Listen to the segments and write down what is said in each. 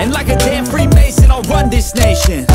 And like a damn Freemason I'll run this nation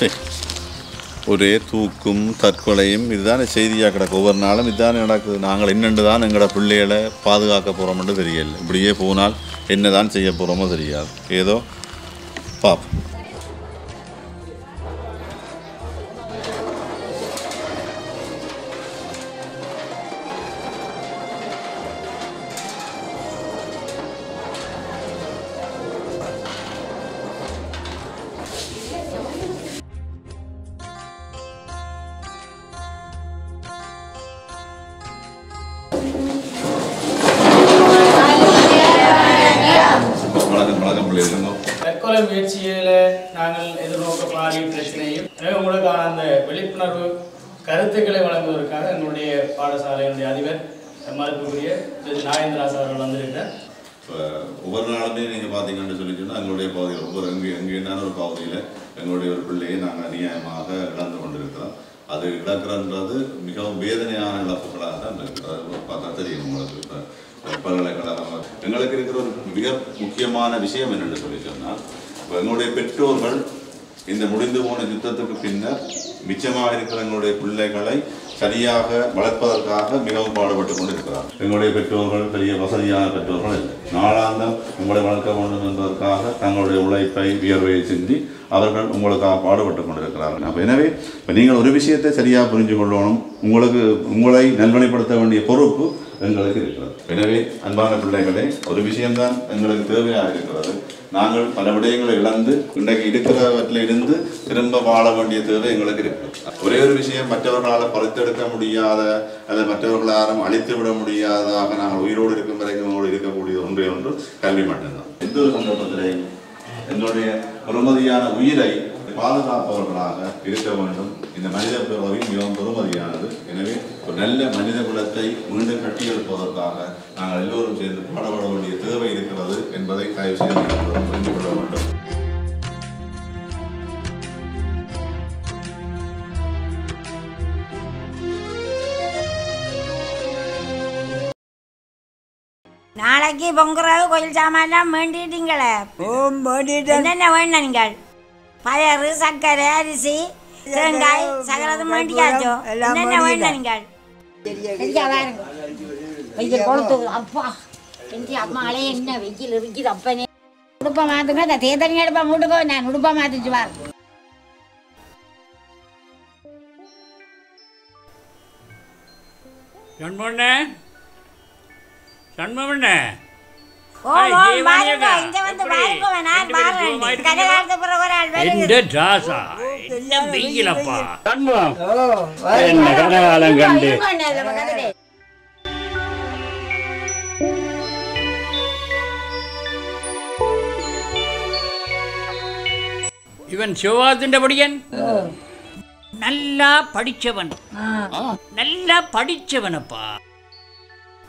சரி ஒரே தூக்கும் தற்கொலையும் இதுதானே செய்தியாக கிடக்கு. ஒவ்வொரு நாளும் இதுதானே நடக்குது. நாங்கள் என்னென்று தான் எங்களோட பிள்ளைகளை பாதுகாக்க போகிறோம்னு தெரியல இப்படியே போனால் என்ன தான் செய்ய போகிறோமோ தெரியாது. ஏதோ பாப்போம். முடிந்து போன யுத்தத்துக்கு பின்னர் மிச்சமாக இருக்கிற எங்களுடைய பிள்ளைகளை சரியாக வளர்ப்பதற்காக மிகவும் பாடுபட்டு கொண்டிருக்கிறார். எங்களுடைய பெற்றோர்கள் பெரிய வசதியான பெற்றோர்கள் இல்லை. நாளாந்தம் உங்களை வளர்க்க வேண்டும் என்பதற்காக தங்களுடைய உழைப்பை வியர்வையை சிந்தி அவர்கள் உங்களுக்காக பாடுபட்டு கொண்டிருக்கிறார்கள். அப்ப எனவே இப்ப நீங்கள் ஒரு விஷயத்தை சரியாக புரிஞ்சு கொள்ளணும். உங்களுக்கு உங்களை நல்வழிப்படுத்த வேண்டிய பொறுப்பு எங்களுக்கு இருக்கிறது. எனவே அன்பான பிள்ளைகளே ஒரு விஷயம்தான் எங்களுக்கு தேவையாக இருக்கிறது. நாங்கள் பல விடயங்களை இழந்து இன்றைக்கு இருக்கிறவற்றில் இருந்து திரும்ப வாழ வேண்டிய தேவை எங்களுக்கு இருக்கு. ஒரே ஒரு விஷயம் மற்றவர்களால் பறித்தெடுக்க முடியாத அல்லது மற்றவர்கள் யாரும் அழித்து விட முடியாதாக நாங்கள் உயிரோடு இருக்கும் வரைக்கும் இருக்கக்கூடிய ஒன்றே ஒன்று கல்வி மட்டும்தான். எந்த ஒரு சந்தர்ப்பத்திலையும் என்னுடைய பிரமதியான உயிரை பாதுகாப்பவர்களாக இருக்க வேண்டும். இந்த மனித பிறவி மிகவும் பெருமதியானது எனவே ஒரு நல்ல மனித குலத்தை மீண்டும் கட்டியெழுப்பதற்காக நாங்கள் எல்லோரும் சேர்ந்து பாடுபட வேண்டிய தேவை இருக்கிறது என்பதை தயவு செய்து புரிந்து கொள்ள வேண்டும். நாளைக்கு பொங்குறது கோயில் சாமான்லாம் வேண்டிட்டீங்களே. வேண்டிட்டு என்னென்ன வேணும் நீங்கள்? பயறு சர்க்கரை அரிசி தேங்காய் சகலதும் வேண்டியாச்சோ எல்லாம் என்னென்ன. வேணும் நீங்கள் வெயில் கொளுத்து அப்பா எங்க அம்மாலே என்ன வெயில் இருக்குது அப்பனே உடுப்ப மாத்துங்க இந்த தேத்தனி எடுப்ப மூட்டுக்கோ நான் உடுப்ப மாத்திட்டு வார் சண்முகண்ணே சண்முகண்ணே வருது. தாசா என்ன வெயிலப்பா என்ன கனகாலம் கண்டு? இவன் படியன் நல்லா படிச்சவன். நல்லா படிச்சவனப்பா.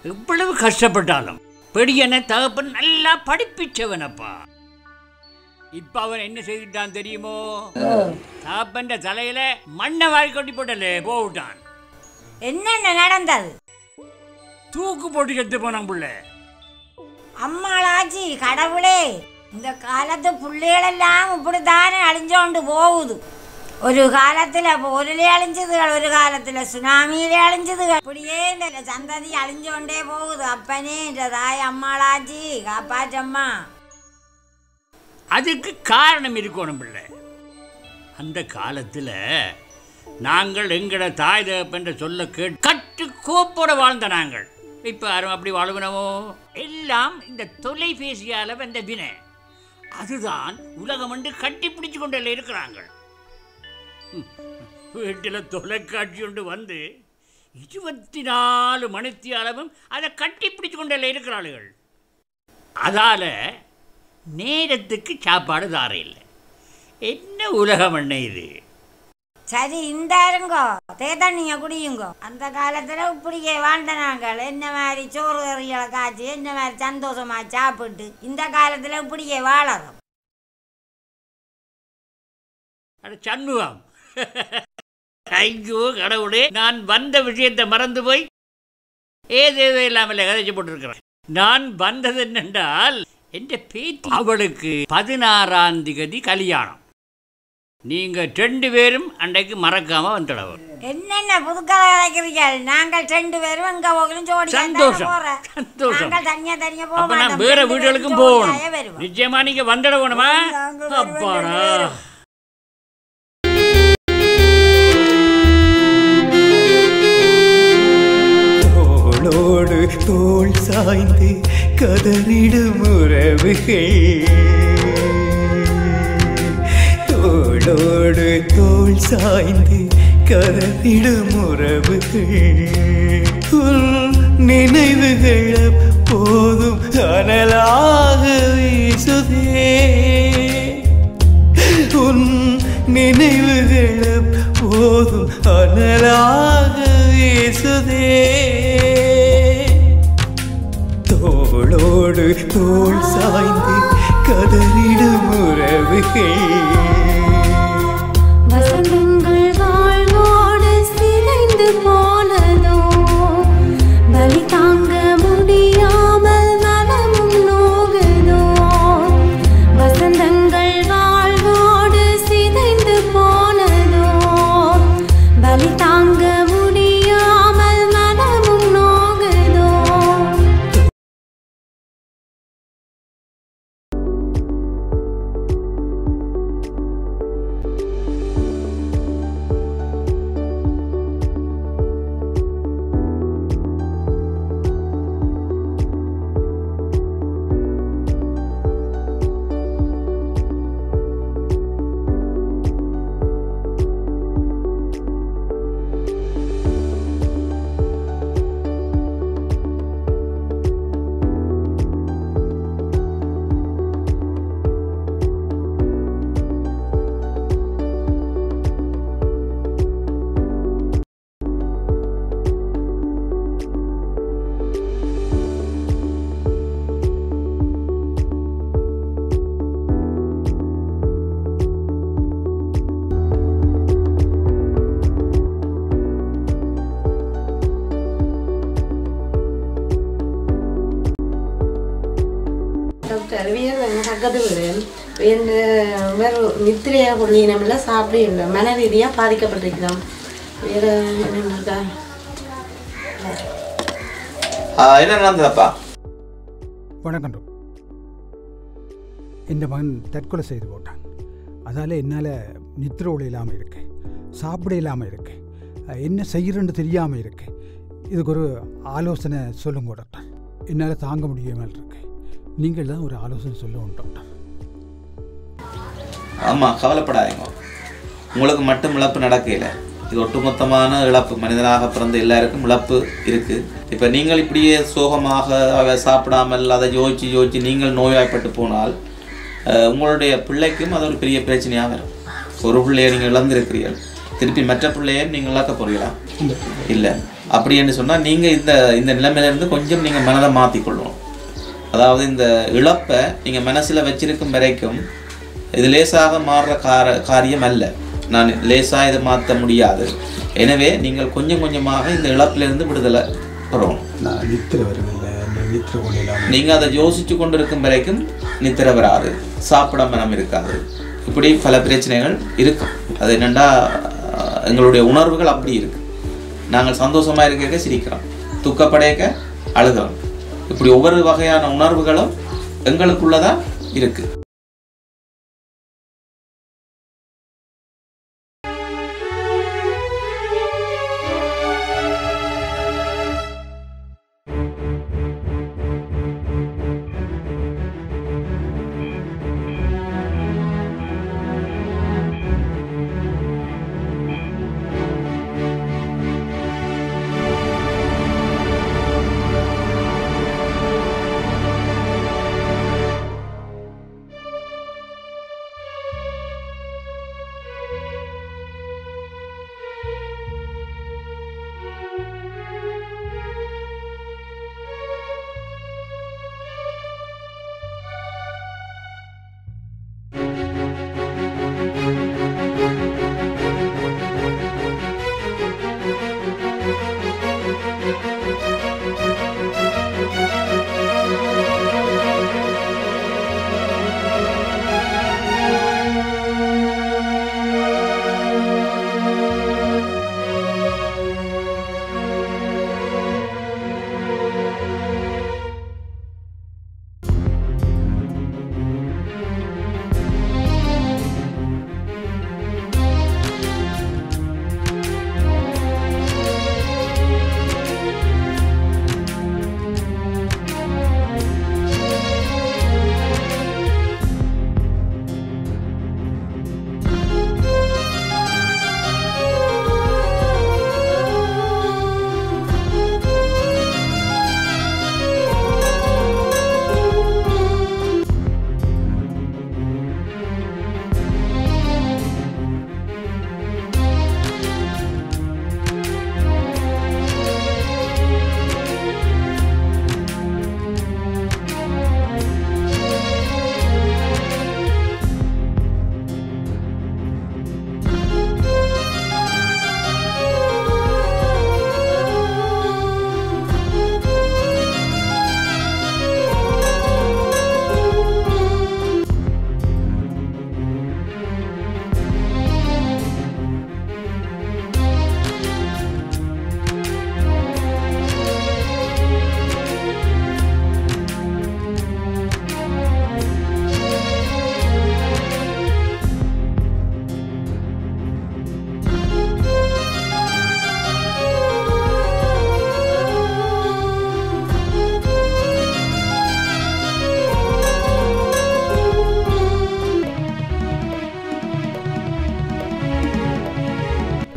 இவ்வளவு கஷ்டப்பட்டாலும். பெடியனை தகப்பன் நல்லா படிப்பிச்சவனப்பா. இப்ப அவன் என்ன செய்துட்டான் தெரியுமோ? தகப்பன் தலையில மண்ணை வாரி கொட்டி போட்டலே போவிட்டான் என்னென்ன நடந்தது? தூக்கு போட்டு செத்து போனான் புள்ள. அம்மாளாச்சி கடவுளே இந்த காலத்து பிள்ளைகளெல்லாம் இப்படித்தானே அழிஞ்சோண்டு போகுது. ஒரு காலத்தில் போரிலே அழிஞ்சதுகள் ஒரு காலத்தில் சுனாமியிலே அழிஞ்சதுகள் இப்படியே இந்த சந்ததி அழிஞ்சோண்டே போகுது அப்பனே இந்த தாய் அம்மாளாச்சி காப்பாற்றம்மா அதுக்கு காரணம் இருக்கணும் பிள்ளை அந்த காலத்தில் நாங்கள் எங்கட தாய் தகப்பன்ற சொல்ல கேட்டு கட்டு கோப்போட வாழ்ந்த நாங்கள் இப்போ யாரும் அப்படி வாழ்வினவோ எல்லாம் இந்த தொலைபேசியால் வந்த வினை அதுதான் உலகம் வந்து கட்டி பிடிச்சு கொண்டு இருக்கிறாங்க வீட்டில் தொலைக்காட்சி ஒன்று வந்து இருபத்தி நாலு மணித்தி அளவும் அதை கட்டி பிடிச்சு கொண்டு இருக்கிறாளுகள். அதால நேரத்துக்கு சாப்பாடு தார இல்லை. என்ன உலகம் அண்ணே இது? சரி இந்த இருங்கோ. தேத்தண்ணிங்க குடியுங்கோ. அந்த காலத்துல இப்படியே வாழ்ந்த நாங்கள். என்ன மாதிரி சோறு கறிகளை காய்ச்சி என்ன மாதிரி சந்தோஷமா சாப்பிட்டு இந்த காலத்துல இப்படியே வாழறோம். சண்முகம் ஐயோ கடவுளே நான் வந்த விஷயத்தை மறந்து போய் ஏதேதோ இல்லாமல் கதைச்சு போட்டிருக்கிறேன். நான் வந்தது என்னென்றால் என்ற பேத்தி அவளுக்கு பதினாறாம் திகதி கல்யாணம். நீங்க ரெண்டு பேரும் அன்றைக்கு மறக்காம வந்துடவும். என்னென்ன புதுக்கதை கிடைக்கிறீர்கள் நாங்கள் ரெண்டு பேரும் எங்க போகலும் ஜோடி சந்தோஷம் சந்தோஷம். நாங்கள் தனியா தனியா போக. வேற வீடுகளுக்கும் போகணும். நிச்சயமா நீங்க வந்துட வேணுமா அப்பாடா. சாய்ந்து கதறிடும் உறவுகள். தோளோடு தோல் சாய்ந்து கதறிடும் உறவுகள். உன் நினைவுகள் போதும் அனலாக வீசுதே. உன் நினைவுகள் போதும் அனலாக வீசுதே. தோளோடு தோல் சாய்ந்து கதறிடும் உறவுகள். வசந்தங்கள் வாழ்வோடு சிதைந்து போனதோ டாக்டர் வேறு எங்கள் பக்கத்து வீடு வேறு நித்திரையாக கொள்ளினமில்ல சாப்பிட மன ரீதியாக பாதிக்கப்பட்டிருக்கிறோம் வேறு என்ன என்ன நடந்ததப்பா? வணக்கம் என் மகன் தற்கொலை செய்து போட்டான். அதால் என்னால் நித்திரோடு இல்லாமல் இருக்கேன் சாப்பிட இல்லாமல் இருக்கேன் என்ன செய்கிறேன்னு தெரியாமல் இருக்கேன் இதுக்கு ஒரு ஆலோசனை சொல்லுங்க டாக்டர். என்னால் தாங்க முடியாமல் இருக்கேன் நீங்கள் தான் ஒரு ஆலோசனை சொல்லணும் டாக்டர். ஆமாம் கவலைப்படாதீங்க. உங்களுக்கு மட்டும் இழப்பு நடக்கல. இது ஒட்டுமொத்தமான இழப்பு. மனிதனாக பிறந்த எல்லாருக்கும் இழப்பு இருக்குது இப்போ நீங்கள் இப்படியே சோகமாக அவ சாப்பிடாமல் அதை யோசிச்சு யோசிச்சு நீங்கள் நோய்வாய்ப்பட்டு போனால் உங்களுடைய பிள்ளைக்கும் அது ஒரு பெரிய பிரச்சனையாக வரும் ஒரு பிள்ளையை நீங்கள் இழந்திருக்கிறீர்கள். திருப்பி மற்ற பிள்ளையை நீங்கள் இழக்க போறீங்களா இல்லை. அப்படி என்று சொன்னால் நீங்கள் இந்த இந்த நிலைமையிலேருந்து கொஞ்சம் நீங்கள் மனதை மாற்றிக்கொள்ளணும் அதாவது இந்த இழப்பை நீங்கள் மனசில் வச்சிருக்கும் வரைக்கும் இது லேசாக மாறுற கார காரியம் அல்ல. நான் லேசாக இதை மாற்ற முடியாது. எனவே நீங்கள் கொஞ்சம் கொஞ்சமாக இந்த இழப்பிலிருந்து விடுதலை இல்லாமல் நீங்கள் அதை யோசித்து கொண்டிருக்கும் வரைக்கும் நித்திரை வராது. சாப்பிட மனம் இருக்காது. இப்படி பல பிரச்சனைகள் இருக்கும் அது என்னென்னா எங்களுடைய உணர்வுகள் அப்படி இருக்கு. நாங்கள் சந்தோஷமாக இருக்க சிரிக்கிறோம். துக்கப்படையக்க அழுகிறோம். இப்படி ஒவ்வொரு வகையான உணர்வுகளும் எங்களுக்குள்ளதான் இருக்குது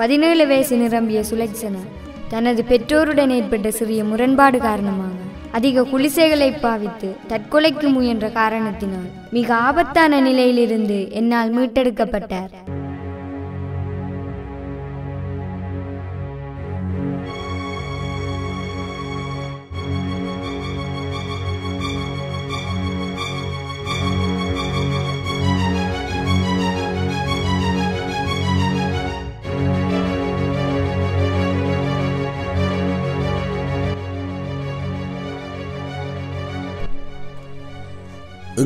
பதினேழு வயசு நிரம்பிய சுலக்ஷனா தனது பெற்றோருடன் ஏற்பட்ட சிறிய முரண்பாடு காரணமாக அதிக குளிசைகளை பாவித்து தற்கொலைக்கு முயன்ற காரணத்தினால் மிக ஆபத்தான நிலையிலிருந்து என்னால் மீட்டெடுக்கப்பட்டார்.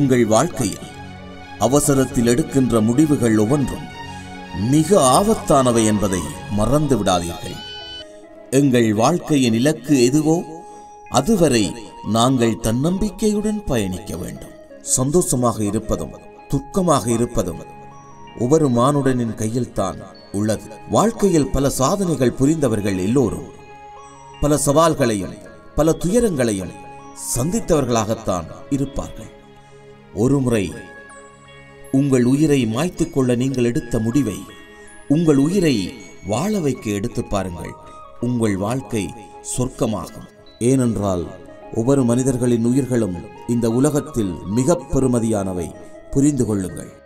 உங்கள் வாழ்க்கையில் அவசரத்தில் எடுக்கின்ற முடிவுகள் ஒவ்வொன்றும் மிக ஆபத்தானவை என்பதை மறந்து விடாதீர்கள். எங்கள் வாழ்க்கையின் இலக்கு எதுவோ அதுவரை நாங்கள் தன்னம்பிக்கையுடன் பயணிக்க வேண்டும். சந்தோஷமாக இருப்பதும் துக்கமாக இருப்பதும் ஒவ்வொரு மானுடனின் கையில்தான் உள்ளது. வாழ்க்கையில் பல சாதனைகள் புரிந்தவர்கள் எல்லோரும் பல சவால்களையும் பல துயரங்களையும் சந்தித்தவர்களாகத்தான் இருப்பார்கள். ஒருமுறை உங்கள் உயிரை மாய்த்துக் கொள்ள நீங்கள் எடுத்த முடிவை உங்கள் உயிரை வாழ வைக்க எடுத்து பாருங்கள். உங்கள் வாழ்க்கை சொர்க்கமாகும். ஏனென்றால் ஒவ்வொரு மனிதர்களின் உயிர்களும் இந்த உலகத்தில் மிகப் பெருமதியானவை. புரிந்து கொள்ளுங்கள்.